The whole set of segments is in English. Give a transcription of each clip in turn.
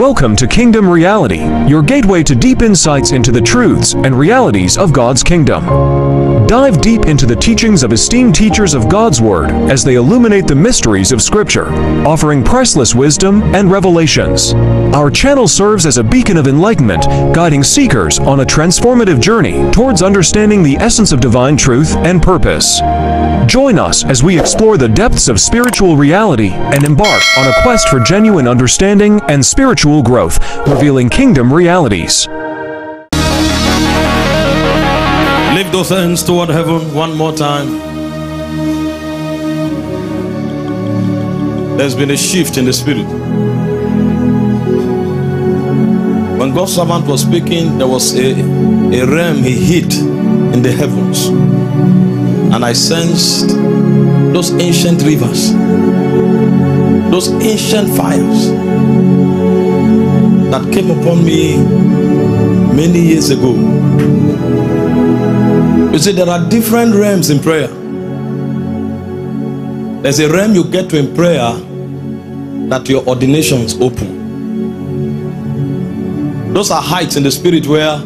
Welcome to Kingdom Reality, your gateway to deep insights into the truths and realities of God's kingdom. Dive deep into the teachings of esteemed teachers of God's Word as they illuminate the mysteries of Scripture, offering priceless wisdom and revelations. Our channel serves as a beacon of enlightenment, guiding seekers on a transformative journey towards understanding the essence of divine truth and purpose. Join us as we explore the depths of spiritual reality and embark on a quest for genuine understanding and spiritual growth, revealing kingdom realities. Lift those hands toward heaven one more time. There's been a shift in the spirit. When God's servant was speaking, there was a, a realm he hit in the heavens. And I sensed those ancient rivers, those ancient fires that came upon me many years ago. You see, there are different realms in prayer. There's a realm you get to in prayer that your ordinations open. Those are heights in the spirit where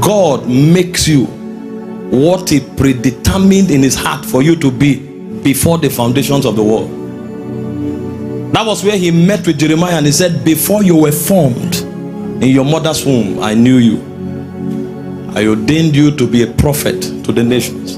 God makes you what He predetermined in His heart for you to be before the foundations of the world. That was where He met with Jeremiah and He said, Before you were formed in your mother's womb, I knew you. I ordained you to be a prophet to the nations.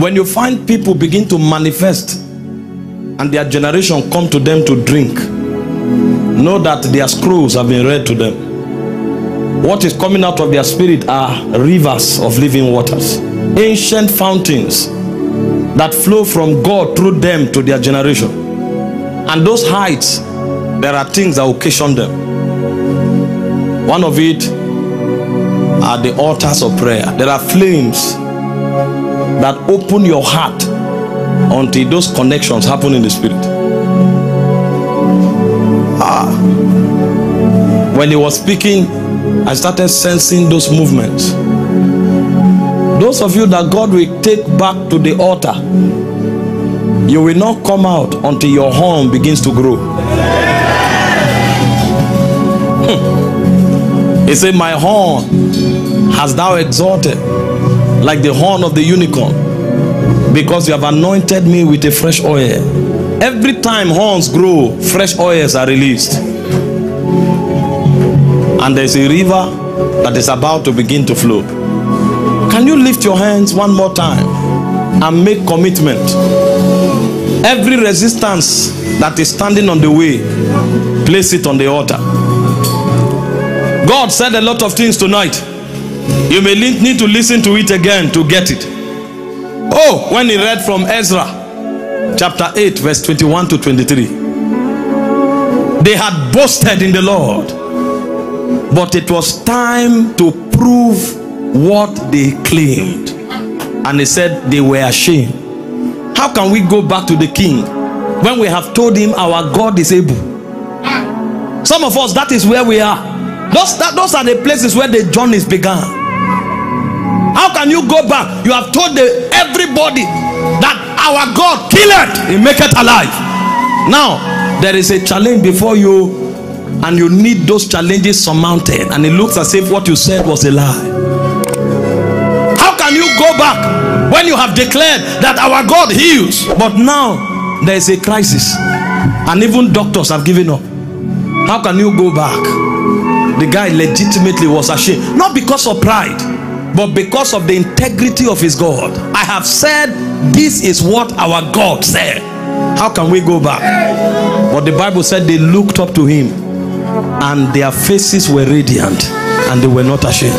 When you find people begin to manifest and their generation come to them to drink, know that their scrolls have been read to them. What is coming out of their spirit are rivers of living waters, ancient fountains that flow from God through them to their generation. And those heights, there are things that occasion them. One of it are the altars of prayer. There are flames that open your heart until those connections happen in the spirit. Ah. When he was speaking, I started sensing those movements. Those of you that God will take back to the altar, you will not come out until your horn begins to grow. Hmm. Said, My horn has thou exalted like the horn of the unicorn because you have anointed me with a fresh oil. Every time horns grow, fresh oils are released. And there's a river that is about to begin to flow. Can you lift your hands one more time and make commitment? Every resistance that is standing on the way, place it on the altar. God said a lot of things tonight. You may need to listen to it again to get it. Oh, when he read from Ezra chapter 8, verse 21 to 23, they had boasted in the Lord, but it was time to prove what they claimed. And he said they were ashamed. How can we go back to the king when we have told him our God is able? Some of us, that is where we are. Those, that, those are the places where the journeys began. How can you go back? You have told the, everybody that our God kill it, He make it alive. Now there is a challenge before you, and you need those challenges surmounted. And it looks as if what you said was a lie. How can you go back when you have declared that our God heals? But now there is a crisis, and even doctors have given up. How can you go back? The guy legitimately was ashamed, not because of pride but because of the integrity of his God. I have said this is what our God said. How can we go back? But the Bible said they looked up to him and their faces were radiant and they were not ashamed.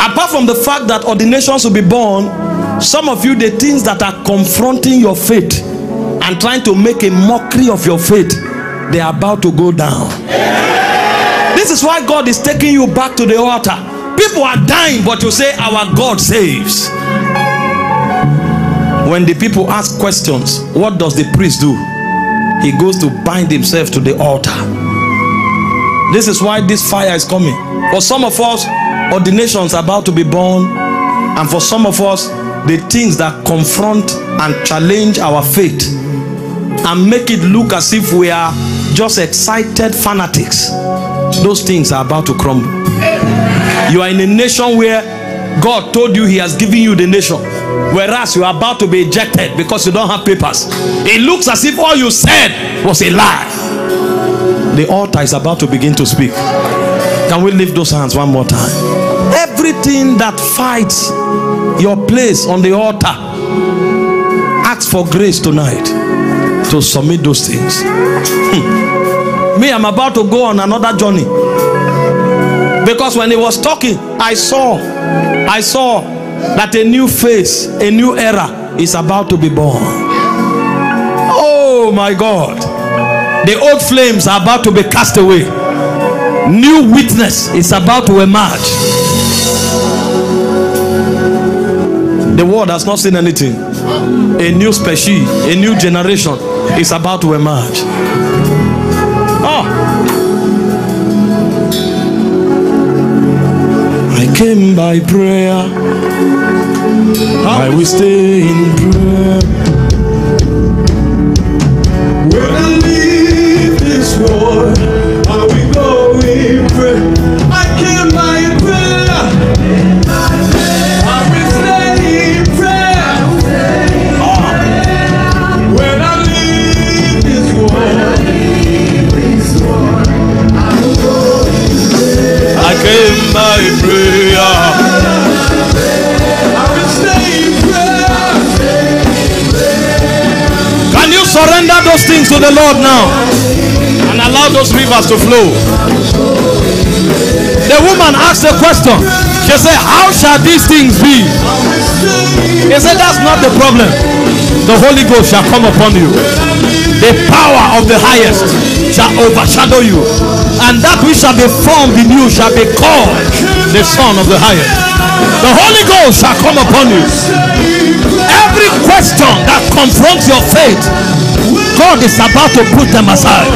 Apart from the fact that ordinations will be born, some of you, the things that are confronting your faith and trying to make a mockery of your faith, they are about to go down. This is why God is taking you back to the altar. People are dying, but you say, Our God saves. When the people ask questions, what does the priest do? He goes to bind himself to the altar. This is why this fire is coming. For some of us, ordinations are about to be born, and for some of us, the things that confront and challenge our faith and make it look as if we are just excited fanatics, those things are about to crumble. You are in a nation where God told you He has given you the nation, whereas you are about to be ejected because you don't have papers. It looks as if all you said was a lie. The altar is about to begin to speak. Can we lift those hands one more time? Everything that fights your place on the altar, ask for grace tonight to submit those things. Hmm. Me, I'm about to go on another journey. Because when he was talking, I saw, I saw that a new phase, a new era is about to be born. Oh my God. The old flames are about to be cast away. New witness is about to emerge. The world has not seen anything. A new species, a new generation is about to emerge. By prayer. I will stay in prayer. When I leave this world, things to the Lord now and allow those rivers to flow? The woman asked a question. She said, How shall these things be? He said, That's not the problem. The Holy Ghost shall come upon you. The power of the highest shall overshadow you. And that which shall be formed in you shall be called the Son of the highest. The Holy Ghost shall come upon you. Every question that confronts your faith, God is about to put them aside.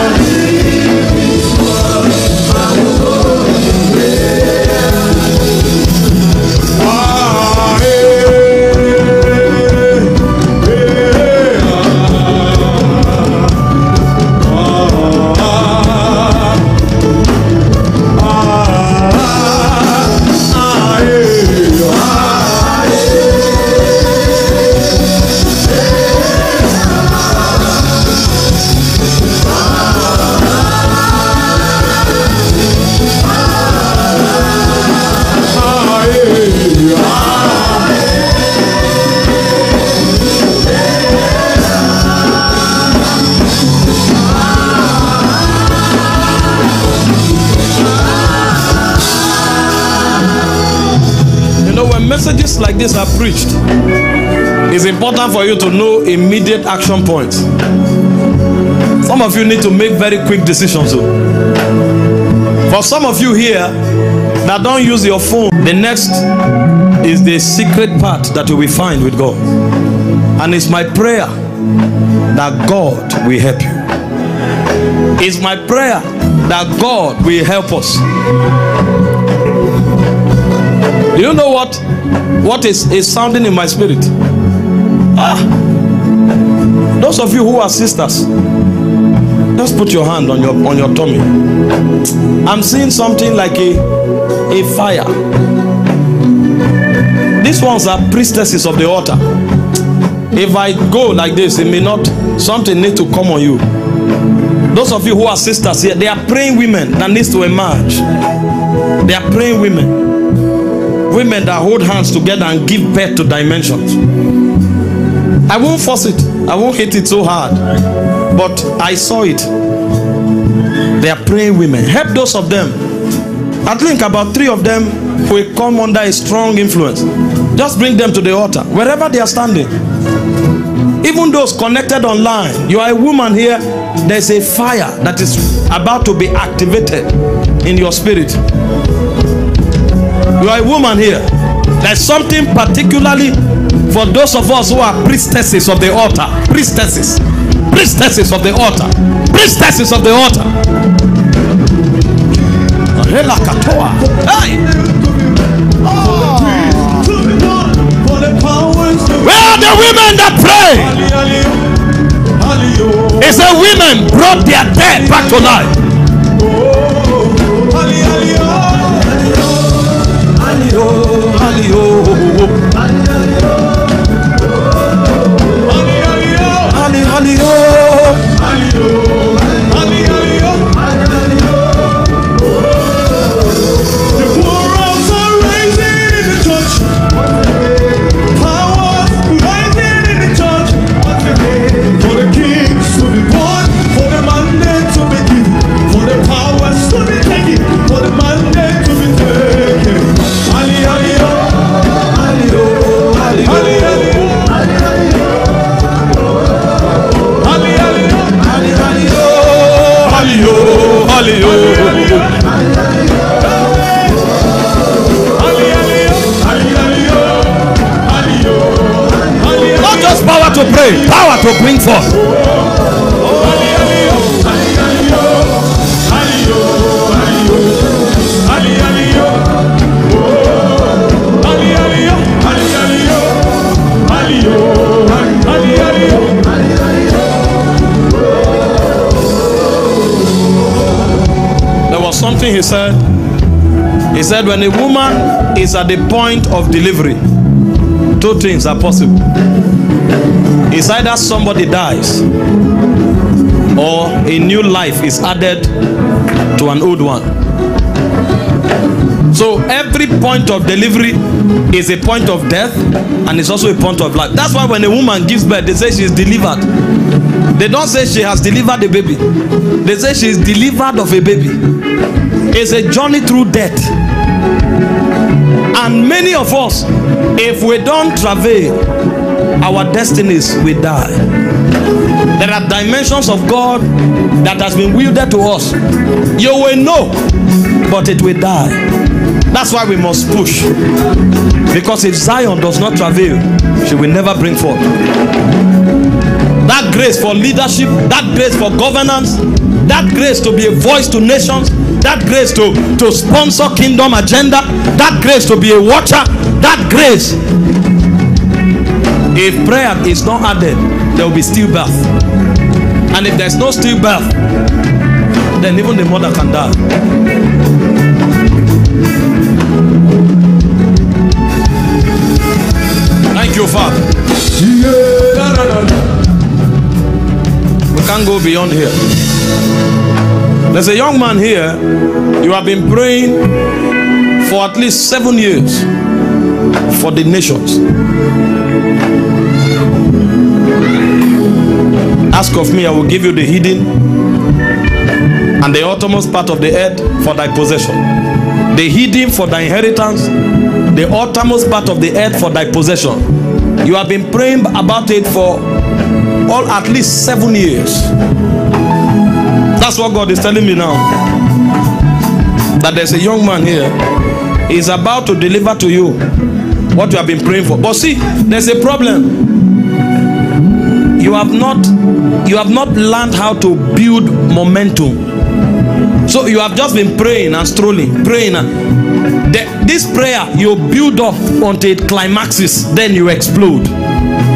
Messages like this are preached, it's important for you to know immediate action points. Some of you need to make very quick decisions. Though. For some of you here that don't use your phone, the next is the secret part that you will find with God. And it's my prayer that God will help you. It's my prayer that God will help us. Do you know what? What is, is sounding in my spirit? Ah. Those of you who are sisters, just put your hand on your on your tummy. I'm seeing something like a a fire. These ones are priestesses of the altar. If I go like this, it may not something need to come on you. Those of you who are sisters here, they are praying women that needs to emerge. They are praying women women that hold hands together and give birth to dimensions. I won't force it, I won't hit it so hard, but I saw it. They are praying women. Help those of them. I think about three of them will come under a strong influence. Just bring them to the altar, wherever they are standing. Even those connected online, you are a woman here, there's a fire that is about to be activated in your spirit. You are a woman here. There's something particularly for those of us who are priestesses of the altar. Priestesses. Priestesses of the altar. Priestesses of the altar. Hey! Where are the women that pray? He said women brought their dead back to life. He said. He said, when a woman is at the point of delivery, two things are possible. It's either somebody dies or a new life is added to an old one. So every point of delivery is a point of death and it's also a point of life. That's why when a woman gives birth, they say she is delivered. They don't say she has delivered a baby. They say she is delivered of a baby. It's a journey through death. And many of us, if we don't travail, our destinies will die. There are dimensions of God that has been wielded to us. You will know, but it will die. That's why we must push. Because if Zion does not travail, she will never bring forth. That grace for leadership, that grace for governance, that grace to be a voice to nations, that grace to, to sponsor kingdom agenda, that grace to be a watcher, that grace. If prayer is not added, there will be stillbirth. And if there's no stillbirth, then even the mother can die. Beyond here. There's a young man here. You have been praying for at least seven years for the nations. Ask of me, I will give you the hidden and the uttermost part of the earth for thy possession. The hidden for thy inheritance, the uttermost part of the earth for thy possession. You have been praying about it for all at least seven years. That's what God is telling me now. That there's a young man here. He's about to deliver to you what you have been praying for. But see, there's a problem. You have not you have not learned how to build momentum. So you have just been praying and strolling, praying. And the, this prayer you build up until it climaxes, then you explode.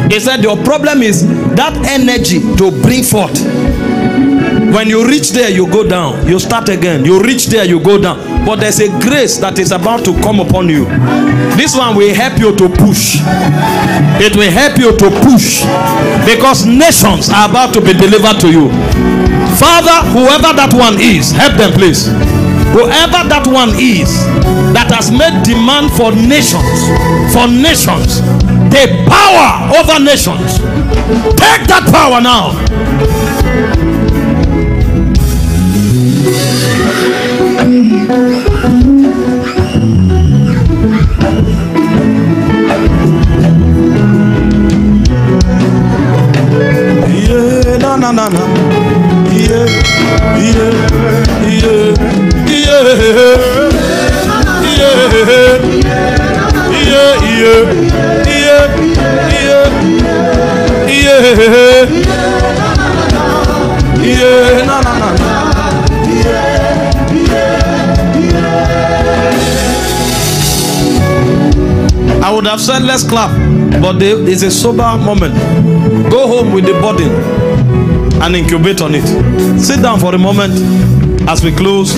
He said your problem is that energy to bring forth. When you reach there, you go down. You start again. You reach there, you go down. But there's a grace that is about to come upon you. This one will help you to push. It will help you to push because nations are about to be delivered to you. Father, whoever that one is, help them, please. Whoever that one is that has made demand for nations, for nations, the power over nations, take that power now. Yeah, na na na na. Yeah, yeah, yeah, yeah, yeah, yeah, I would have said let's clap, but there is a sober moment. Go home with the burden. and incubate on it. Sit down for a moment as we close.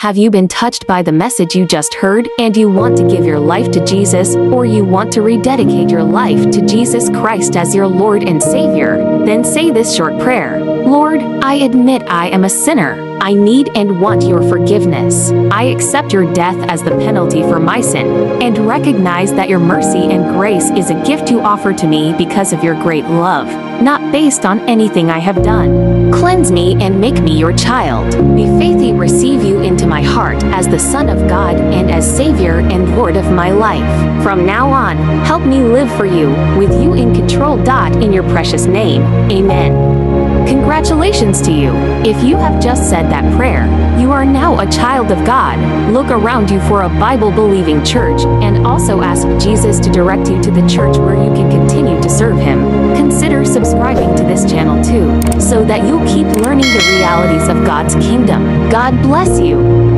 Have you been touched by the message you just heard and you want to give your life to Jesus or you want to rededicate your life to Jesus Christ as your Lord and Savior? Then say this short prayer Lord, I admit I am a sinner. I need and want your forgiveness. I accept your death as the penalty for my sin and recognize that your mercy and grace is a gift you offer to me because of your great love, not based on anything I have done. Cleanse me and make me your child. May faithfully receive you into my heart as the Son of God and as Savior and Lord of my life. From now on, help me live for you, with you in control. Dot in your precious name. Amen. Congratulations to you. If you have just said that prayer, you are now a child of God. Look around you for a Bible believing church and also ask Jesus to direct you to the church where you can continue to serve Him. Consider subscribing to this channel too, so that you'll keep learning the realities of God's kingdom. God bless you.